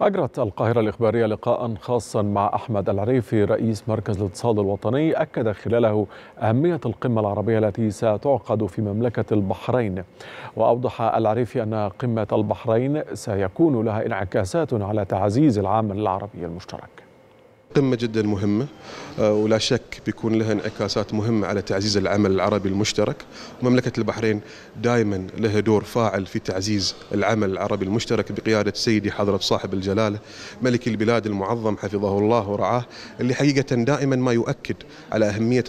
أجرت القاهرة الإخبارية لقاء خاصا مع أحمد العريفي رئيس مركز الاقتصاد الوطني. أكد خلاله أهمية القمة العربية التي ستعقد في مملكة البحرين. وأوضح العريفي أن قمة البحرين سيكون لها انعكاسات على تعزيز العمل العربي المشترك. قمة جدا مهمة ولا شك بيكون لها انعكاسات مهمة على تعزيز العمل العربي المشترك. مملكة البحرين دائما لها دور فاعل في تعزيز العمل العربي المشترك بقيادة سيدي حضرة صاحب الجلالة ملك البلاد المعظم حفظه الله ورعاه اللي حقيقة دائما ما يؤكد على أهمية